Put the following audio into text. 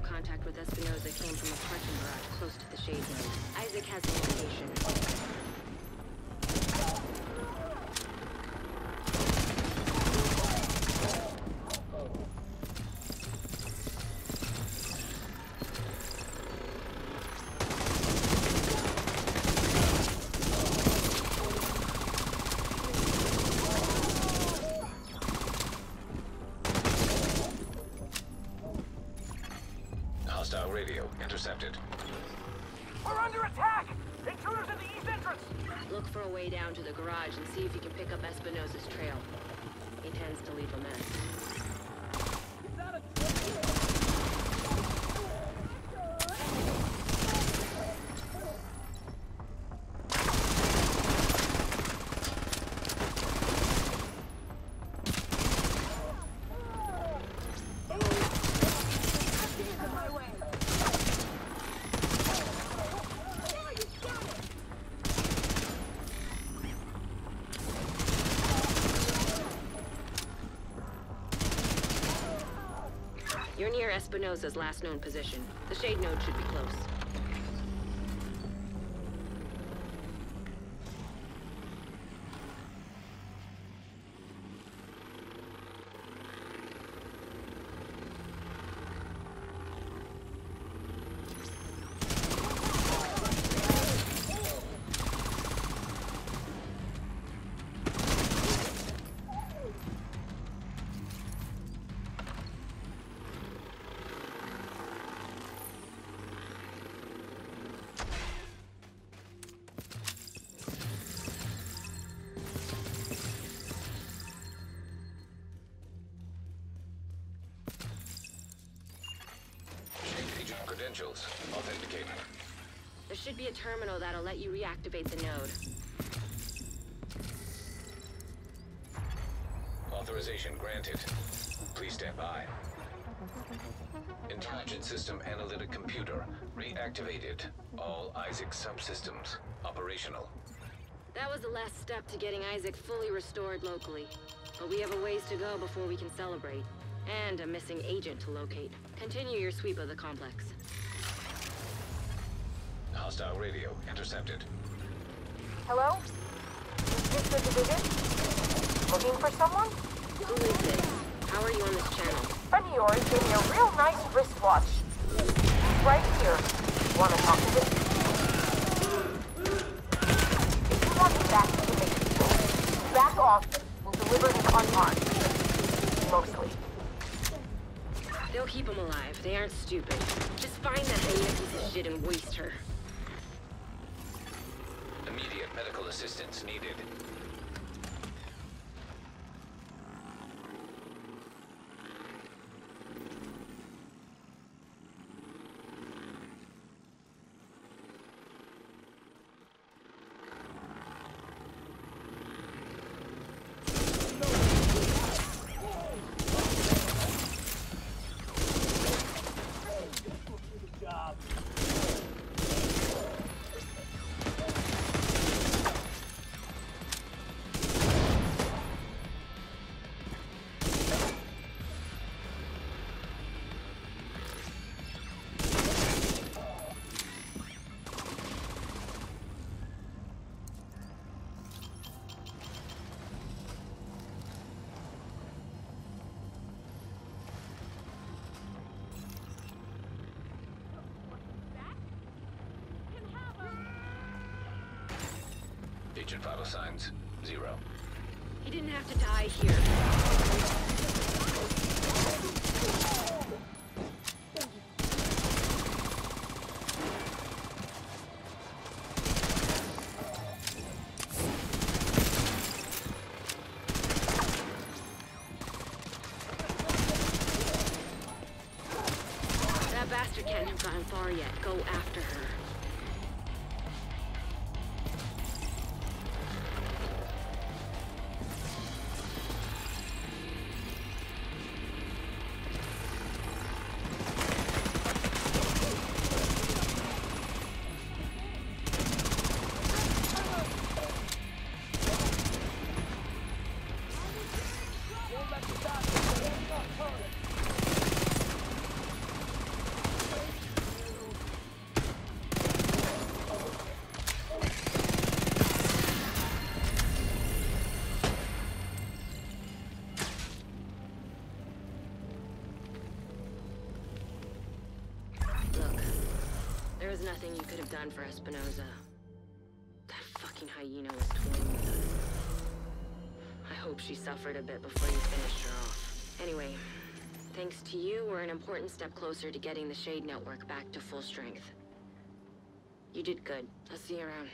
Initial contact with Espinosa came from a parking garage close to the Shade Node. ISAC has the location. Hostile radio intercepted. We're under attack! Intruders in the east entrance! Look for a way down to the garage and see if you can pick up Espinosa's trail. He tends to leave a mess. You're near Espinosa's last known position. The Shade Node should be close. Credentials authenticated. There should be a terminal that'll let you reactivate the node. Authorization granted. Please stand by. Intelligence system analytic computer reactivated. All ISAC subsystems operational. That was the last step to getting ISAC fully restored locally. But we have a ways to go before we can celebrate. And a missing agent to locate. Continue your sweep of the complex. Hostile radio intercepted. Hello? Is this the division? Looking for someone? Who is this? How are you on this channel? Friend of yours gave me a real nice wristwatch. He's right here. Wanna talk to him? If you want me back, you can make a. Back off. We'll deliver him unharmed. Mostly. They'll keep him alive. They aren't stupid. Just find that hyena piece of shit and waste her. Medical assistance needed. Agent vital signs zero. He didn't have to die here. That bastard can't have gotten far yet. Go after her. Nothing you could have done for Espinosa. That fucking hyena was toying with us. I hope she suffered a bit before you finished her off. Anyway, thanks to you, we're an important step closer to getting the Shade Network back to full strength. You did good. I'll see you around.